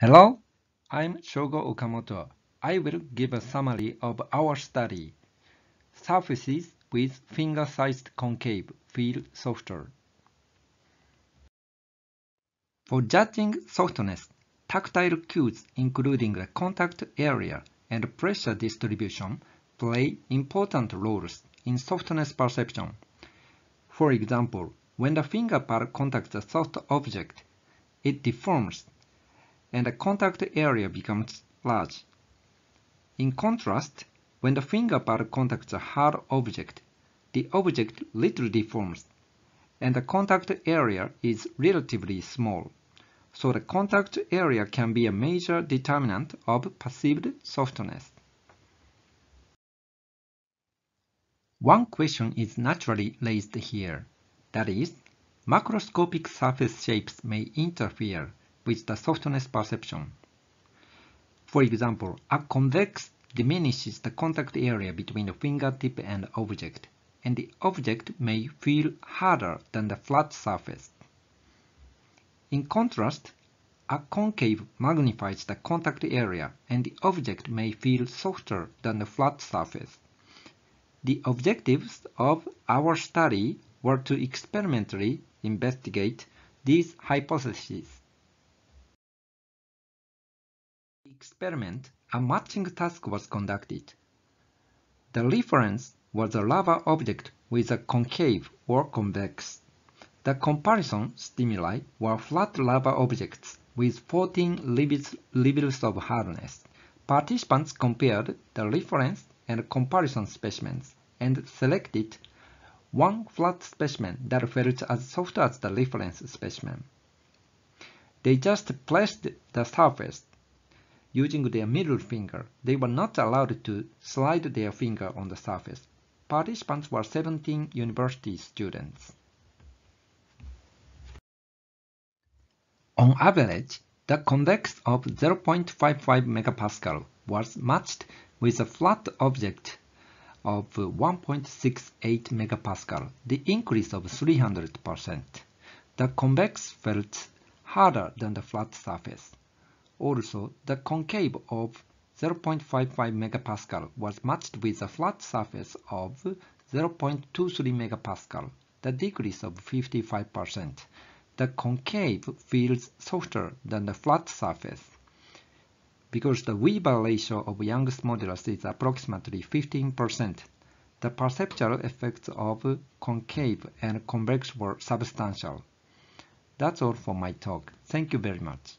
Hello, I'm Shogo Okamoto. I will give a summary of our study. Surfaces with finger-sized concave feel softer. For judging softness, tactile cues including the contact area and pressure distribution play important roles in softness perception. For example, when the finger pad contacts a soft object, it deforms and the contact area becomes large. In contrast, when the finger pad contacts a hard object, the object little deforms and the contact area is relatively small. So the contact area can be a major determinant of perceived softness. One question is naturally raised here. That is, macroscopic surface shapes may interfere with the softness perception. For example, a convex diminishes the contact area between the fingertip and object, and the object may feel harder than the flat surface. In contrast, a concave magnifies the contact area and the object may feel softer than the flat surface. The objectives of our study were to experimentally investigate these hypotheses. Experiment, a matching task was conducted. The reference was a rubber object with a concave or convex. The comparison stimuli were flat rubber objects with 14 levels of hardness. Participants compared the reference and comparison specimens and selected one flat specimen that felt as soft as the reference specimen. They just pressed the surface using their middle finger. They were not allowed to slide their finger on the surface. Participants were 17 university students. On average, the convex of 0.55 MPa was matched with a flat object of 1.68 MPa, the increase of 300%. The convex felt harder than the flat surface. Also, the concave of 0.55 MPa was matched with a flat surface of 0.23 MPa, the decrease of 55%. The concave feels softer than the flat surface. Because the Weber ratio of Young's modulus is approximately 15%, the perceptual effects of concave and convex were substantial. That's all for my talk. Thank you very much.